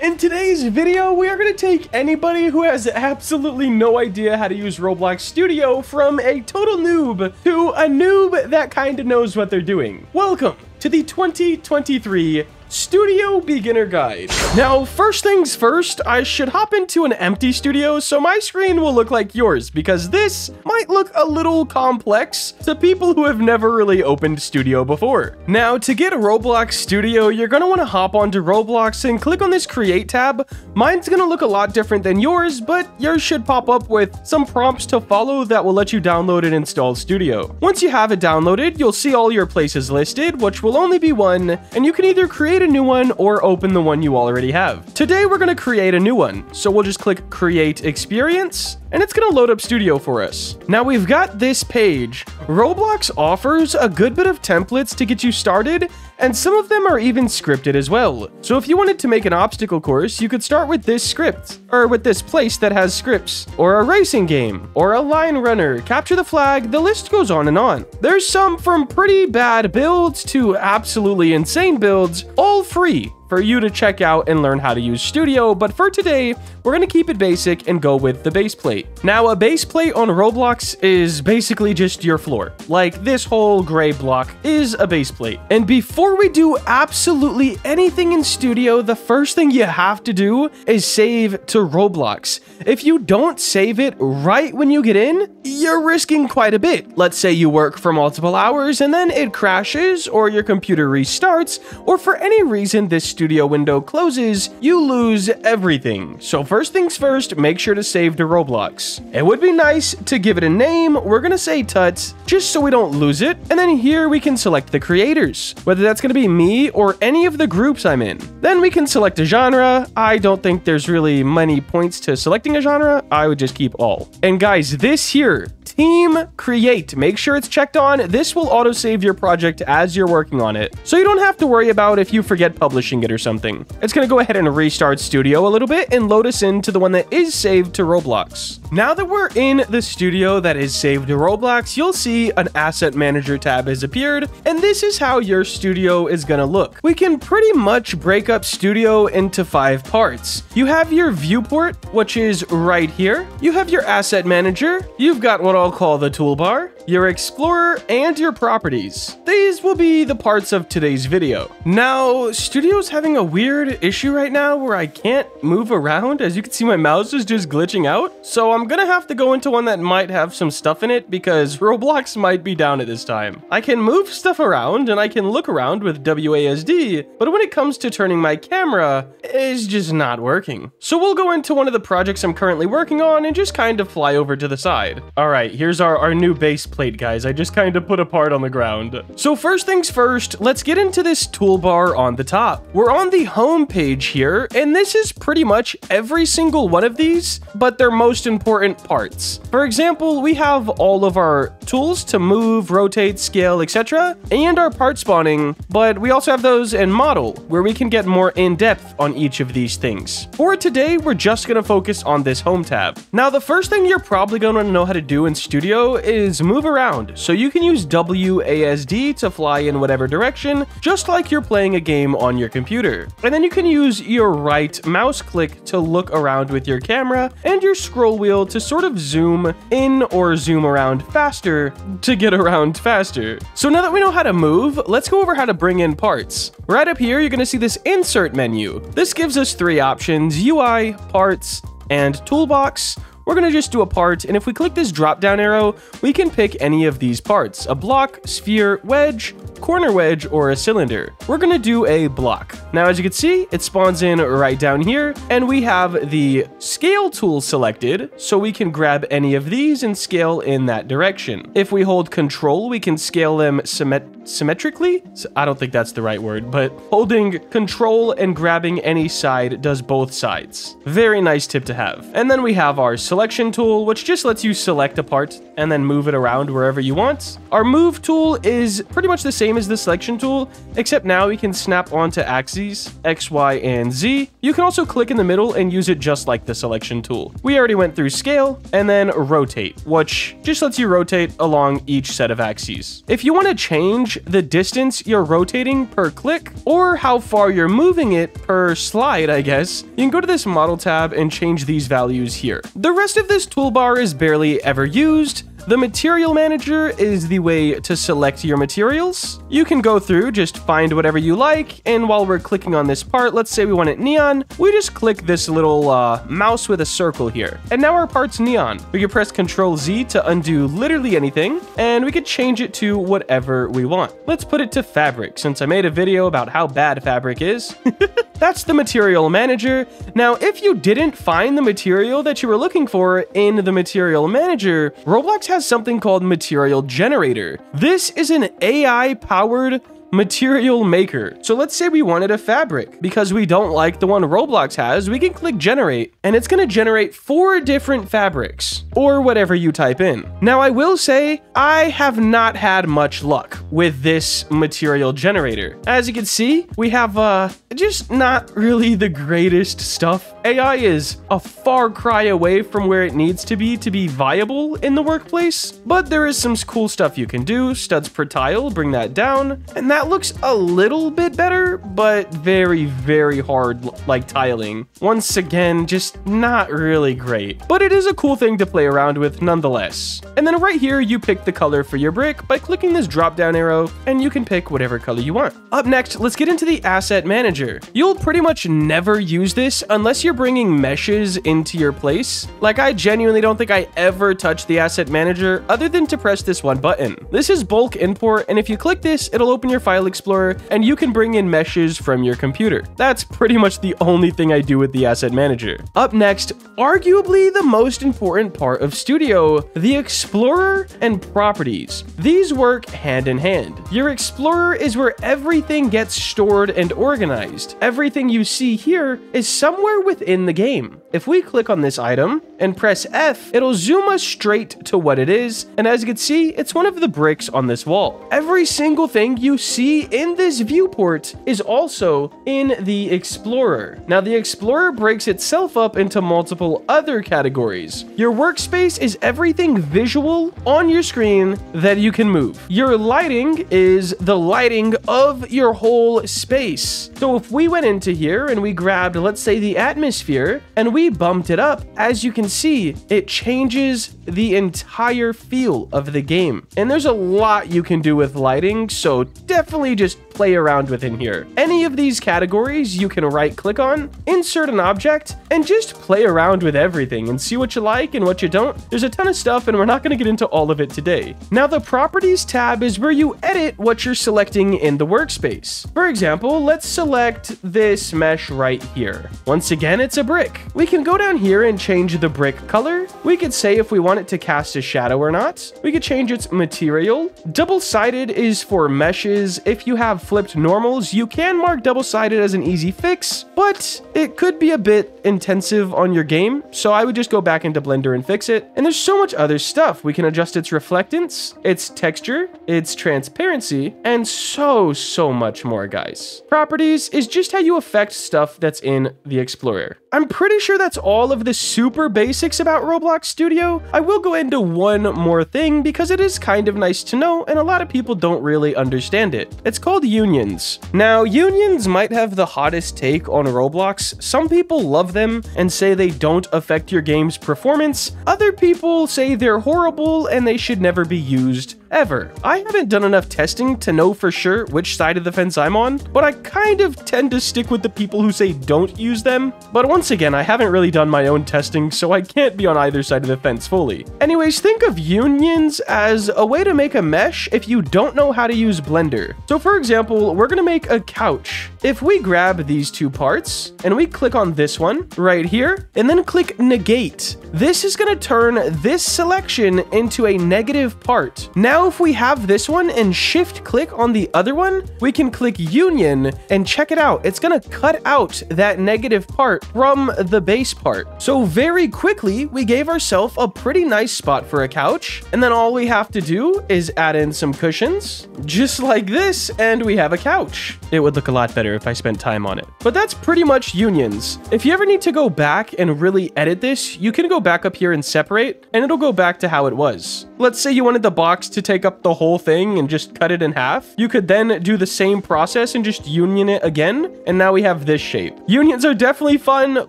In today's video, we are going to take anybody who has absolutely no idea how to use Roblox Studio from a total noob to a noob that kind of knows what they're doing. Welcome to the 2023 Studio Beginner Guide. Now, first things first, I should hop into an empty studio so my screen will look like yours because this might look a little complex to people who have never really opened Studio before. Now, to get Roblox Studio, you're going to want to hop onto Roblox and click on this Create tab. Mine's going to look a lot different than yours, but yours should pop up with some prompts to follow that will let you download and install Studio. Once you have it downloaded, you'll see all your places listed, which will only be one, and you can either create a new one or open the one you already have. Today, we're going to create a new one. So we'll just click create experience and it's going to load up Studio for us. Now we've got this page. Roblox offers a good bit of templates to get you started, and some of them are even scripted as well. So if you wanted to make an obstacle course, you could start with this script, or with this place that has scripts, or a racing game, or a line runner, capture the flag, the list goes on and on. There's some from pretty bad builds to absolutely insane builds, all free for you to check out and learn how to use Studio, but for today, we're to keep it basic and go with the base plate. Now, a base plate on Roblox is basically just your floor. Like, this whole gray block is a base plate. And before we do absolutely anything in Studio, the first thing you have to do is save to Roblox. If you don't save it right when you get in, you're risking quite a bit. Let's say you work for multiple hours and then it crashes, or your computer restarts, or for any reason this studio window closes, you lose everything. So first things first, make sure to save to Roblox. It would be nice to give it a name. We're gonna say Tuts, just so we don't lose it. And then here we can select the creators, whether that's gonna be me or any of the groups I'm in. Then we can select a genre. I don't think there's really many points to selecting a genre. I would just keep all. And guys, this here, Team Create. Make sure it's checked on. This will autosave your project as you're working on it. So you don't have to worry about if you forget publishing it or something. It's going to go ahead and restart Studio a little bit and load us into the one that is saved to Roblox. Now that we're in the studio that is saved to Roblox, you'll see an Asset Manager tab has appeared, and this is how your studio is going to look. We can pretty much break up Studio into five parts. You have your viewport, which is right here. You have your Asset Manager. You've got what I'll call the toolbar, your Explorer, and your properties. These will be the parts of today's video. Now, Studio's having a weird issue right now where I can't move around. As you can see, my mouse is just glitching out. So I'm gonna have to go into one that might have some stuff in it because Roblox might be down at this time. I can move stuff around and I can look around with WASD, but when it comes to turning my camera, it's just not working. So we'll go into one of the projects I'm currently working on and just kind of fly over to the side. All right, here's our, our new base plate, guys. I just kind of put a part on the ground. So first things first, let's get into this toolbar on the top. We're on the home page here, and this is pretty much every single one of these, but their most important parts. For example, we have all of our tools to move, rotate, scale, etc., and our part spawning, but we also have those in model, where we can get more in-depth on each of these things. For today, we're just going to focus on this home tab. Now, the first thing you're probably going to know how to do in Studio is move around, so you can use WASD to fly in whatever direction, just like you're playing a game on your computer. And then you can use your right mouse click to look around with your camera, and your scroll wheel to sort of zoom in or zoom around faster to get around faster. So now that we know how to move, let's go over how to bring in parts. Right up here, you're to see this insert menu. This gives us three options, UI, parts, and toolbox. We're to just do a part, and if we click this drop down arrow, we can pick any of these parts, a block, sphere, wedge, corner wedge, or a cylinder. We're to do a block. Now, as you can see, it spawns in right down here, and we have the scale tool selected, so we can grab any of these and scale in that direction. If we hold control, we can scale them symmet symmetrically? I don't think that's the right word, but holding control and grabbing any side does both sides. Very nice tip to have. And then we have our selection tool, which just lets you select a part and then move it around wherever you want. Our move tool is pretty much the same as the selection tool, except now we can snap onto axes, X, Y, and Z. You can also click in the middle and use it just like the selection tool. We already went through scale and then rotate, which just lets you rotate along each set of axes. If you want to change the distance you're rotating per click or how far you're moving it per slide, I guess, you can go to this model tab and change these values here. The rest of this toolbar is barely ever used, the material manager is the way to select your materials. You can go through, just find whatever you like, and while we're clicking on this part, let's say we want it neon, we just click this little uh, mouse with a circle here. And now our part's neon. We can press Ctrl Z to undo literally anything, and we could change it to whatever we want. Let's put it to fabric, since I made a video about how bad fabric is. That's the material manager. Now, if you didn't find the material that you were looking for in the material manager, Roblox has something called material generator. This is an AI powered material maker. So let's say we wanted a fabric. Because we don't like the one Roblox has, we can click generate and it's gonna generate four different fabrics or whatever you type in. Now I will say I have not had much luck with this material generator. As you can see, we have uh, just not really the greatest stuff. AI is a far cry away from where it needs to be to be viable in the workplace, but there is some cool stuff you can do. Studs per tile, bring that down, and that looks a little bit better, but very, very hard like tiling. Once again, just not really great, but it is a cool thing to play around with nonetheless. And then right here, you pick the color for your brick by clicking this drop down arrow, and you can pick whatever color you want. Up next, let's get into the asset manager. You'll pretty much never use this unless you're bringing meshes into your place. Like I genuinely don't think I ever touched the asset manager other than to press this one button. This is bulk import, and if you click this, it'll open your file explorer, and you can bring in meshes from your computer. That's pretty much the only thing I do with the asset manager. Up next, arguably the most important part of Studio, the Explorer and properties. These work hand in hand. Your Explorer is where everything gets stored and organized. Everything you see here is somewhere within the game. If we click on this item and press F, it'll zoom us straight to what it is, and as you can see, it's one of the bricks on this wall. Every single thing you see in this viewport is also in the Explorer. Now, the Explorer breaks itself up into multiple other categories. Your workspace is everything visual on your screen that you can move. Your lighting is the lighting of your whole space. So if we went into here and we grabbed, let's say, the atmosphere, and we bumped it up, as you can see, it changes the entire feel of the game. And there's a lot you can do with lighting, so definitely just play around with in here. Any of these categories you can right click on, insert an object, and just play around with everything and see what you like and what you don't. There's a ton of stuff and we're not going to get into all of it today. Now the properties tab is where you edit what you're selecting in the workspace. For example, let's select this mesh right here. Once again, it's a brick. We can go down here and change the brick color. We could say if we want it to cast a shadow or not. We could change its material. Double-sided is for meshes. If you have flipped normals, you can mark double-sided as an easy fix, but it could be a bit intensive on your game, so I would just go back into Blender and fix it. And there's so much other stuff. We can adjust its reflectance, its texture, its transparency, and so, so much more, guys. Properties is just how you affect stuff that's in the Explorer. I'm pretty sure that's all of the super basics about Roblox Studio. I will go into one more thing because it is kind of nice to know and a lot of people don't really understand it. It's called unions. Now, unions might have the hottest take on Roblox. Some people love them and say they don't affect your game's performance. Other people say they're horrible and they should never be used ever. I haven't done enough testing to know for sure which side of the fence I'm on, but I kind of tend to stick with the people who say don't use them. But once again, I haven't really done my own testing, so I can't be on either side of the fence fully. Anyways, think of unions as a way to make a mesh if you don't know how to use Blender. So for example, we're gonna make a couch. If we grab these two parts and we click on this one right here and then click negate, this is going to turn this selection into a negative part. Now, if we have this one and shift click on the other one, we can click union and check it out. It's going to cut out that negative part from the base part. So very quickly, we gave ourselves a pretty nice spot for a couch. And then all we have to do is add in some cushions, just like this, and we have a couch. It would look a lot if I spent time on it. But that's pretty much unions. If you ever need to go back and really edit this, you can go back up here and separate, and it'll go back to how it was. Let's say you wanted the box to take up the whole thing and just cut it in half. You could then do the same process and just union it again, and now we have this shape. Unions are definitely fun,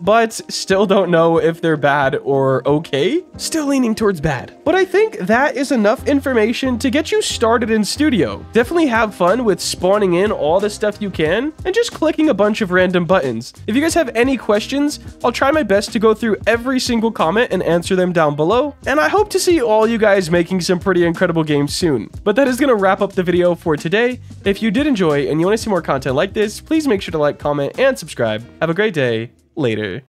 but still don't know if they're bad or okay. Still leaning towards bad. But I think that is enough information to get you started in Studio. Definitely have fun with spawning in all the stuff you can and just clicking a bunch of random buttons. If you guys have any questions, I'll try my best to go through every single comment and answer them down below. And I hope to see all you guys making some pretty incredible games soon. But that is going to wrap up the video for today. If you did enjoy and you want to see more content like this, please make sure to like, comment, and subscribe. Have a great day. Later.